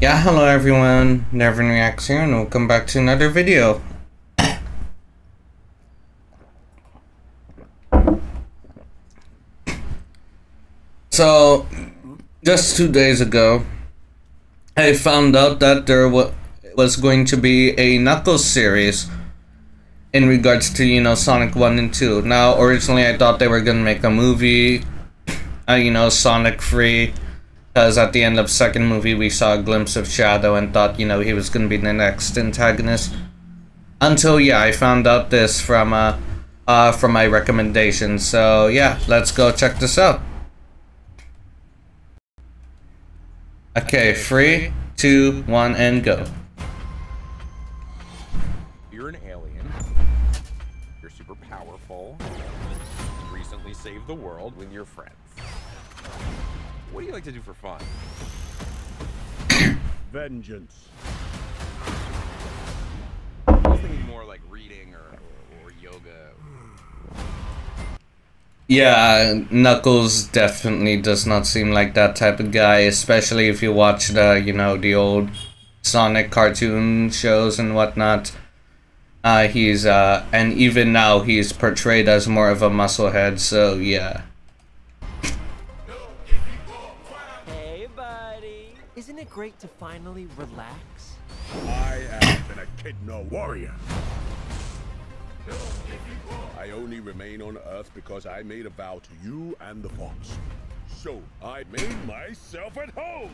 Yeah, hello everyone, Nervin Reacts here, and welcome back to another video. So, just two days ago, I found out that there was going to be a Knuckles series in regards to, you know, Sonic 1 and 2. Now, originally I thought they were gonna make a movie, uh, you know, Sonic free because at the end of second movie we saw a glimpse of Shadow and thought, you know, he was gonna be the next antagonist. Until yeah, I found out this from uh, uh from my recommendation. So yeah, let's go check this out. Okay, three, two, one, and go. You're an alien. You're super powerful. You recently saved the world with your friends. What do you like to do for fun? Vengeance. I was thinking more like reading or, or, or yoga. Yeah, Knuckles definitely does not seem like that type of guy, especially if you watch the, you know, the old Sonic cartoon shows and whatnot. Uh, he's, uh, and even now he's portrayed as more of a musclehead, so yeah. Isn't it great to finally relax? I am an Echidna warrior. I only remain on Earth because I made a vow to you and the Fox. So I made myself at home.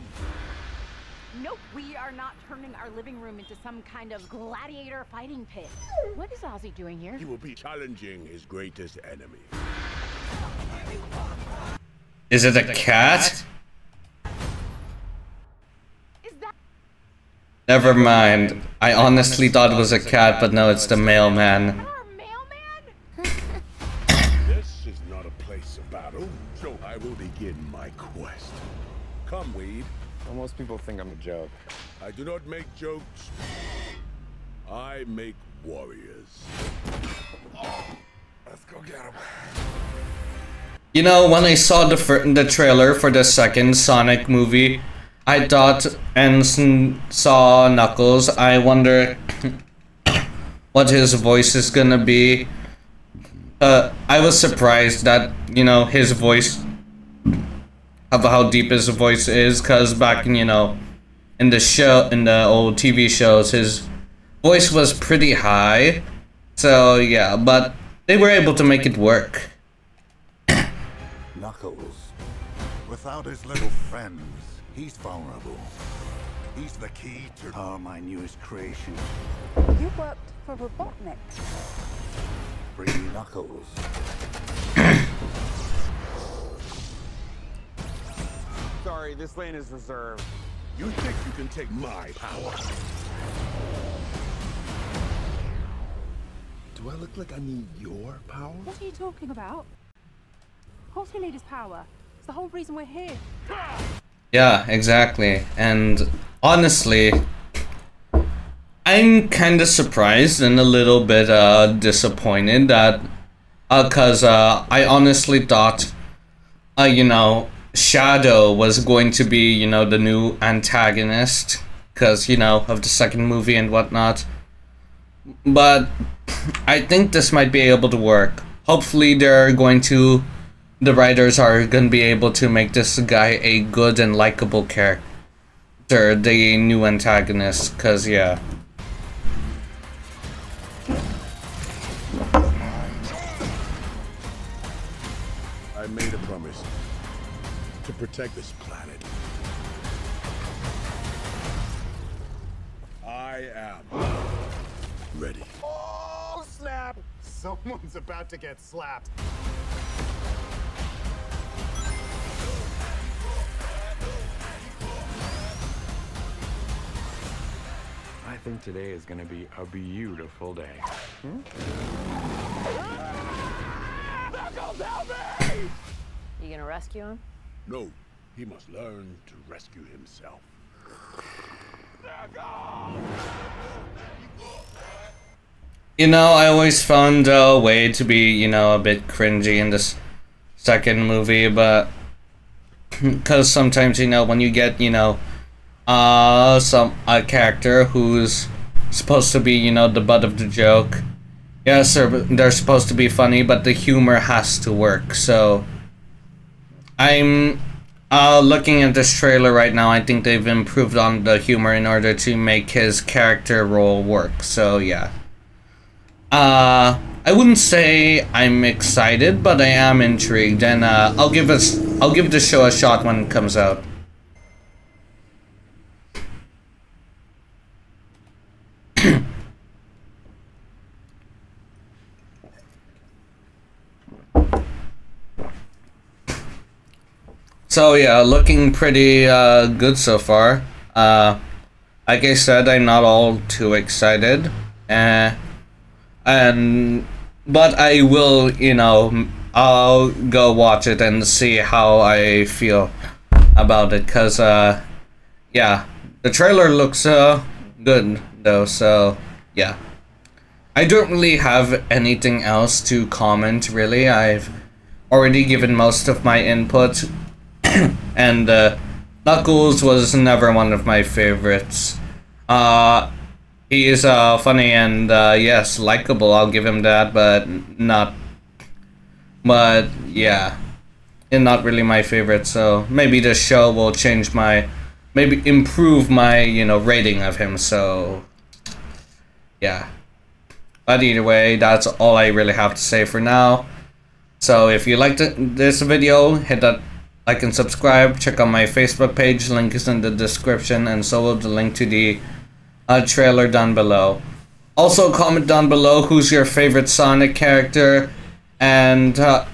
Nope, we are not turning our living room into some kind of gladiator fighting pit. What is Ozzy doing here? He will be challenging his greatest enemy. Is it a cat? Never mind. I honestly thought it was a cat, but no, it's the mailman. our mailman? This is not a place of battle, so I will begin my quest. Come, Wade. Well, most people think I'm a joke. I do not make jokes. I make warriors. Let's go get him. You know, when I saw the the trailer for the second Sonic movie, I thought and saw Knuckles. I wonder what his voice is gonna be. Uh, I was surprised that you know his voice, of how deep his voice is, cause back in you know, in the show in the old TV shows, his voice was pretty high. So yeah, but they were able to make it work. Knuckles. Without his little friends, he's vulnerable. He's the key to power my newest creation. You worked for Robotnik. Free Knuckles. Sorry, this lane is reserved. You think you can take my power? Do I look like I need your power? What are you talking about? Of course we need his power. It's the whole reason we're here. Yeah, exactly. And honestly, I'm kind of surprised and a little bit uh, disappointed that, uh, cause uh, I honestly thought, uh, you know, Shadow was going to be, you know, the new antagonist, cause you know of the second movie and whatnot. But I think this might be able to work. Hopefully, they're going to the writers are going to be able to make this guy a good and likable character, the new antagonist, because, yeah. I made a promise to protect this planet. I am ready. Oh, snap! Someone's about to get slapped. Think today is gonna be a beautiful day. You gonna rescue him? No, he must learn to rescue himself. You know, I always found a way to be, you know, a bit cringy in this second movie, but because sometimes, you know, when you get, you know, uh some a character who's supposed to be you know the butt of the joke. Yes, they're, they're supposed to be funny, but the humor has to work. So I'm uh, looking at this trailer right now. I think they've improved on the humor in order to make his character role work. So yeah. Uh, I wouldn't say I'm excited, but I am intrigued, and uh, I'll give us I'll give the show a shot when it comes out. So yeah, looking pretty uh, good so far. Uh, like I said, I'm not all too excited. Uh, and but I will, you know, I'll go watch it and see how I feel about it. Cause uh, yeah, the trailer looks uh good though. So yeah, I don't really have anything else to comment. Really, I've already given most of my input, and uh, Knuckles was never one of my favorites. Uh, he is uh, funny and uh, yes, likable. I'll give him that, but not. But yeah, and not really my favorite. So maybe this show will change my, maybe improve my you know rating of him. So yeah. But either way, that's all I really have to say for now. So if you liked this video, hit that like and subscribe. Check out my Facebook page. Link is in the description, and so will the link to the uh, trailer down below. Also, comment down below who's your favorite Sonic character, and uh,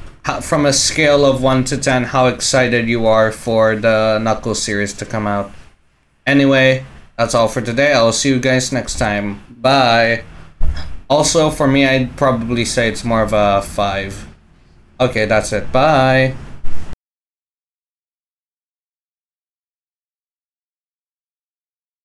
from a scale of 1 to 10, how excited you are for the Knuckles series to come out. Anyway, that's all for today. I'll see you guys next time. Bye. Also, for me, I'd probably say it's more of a 5. Okay, that's it. Bye.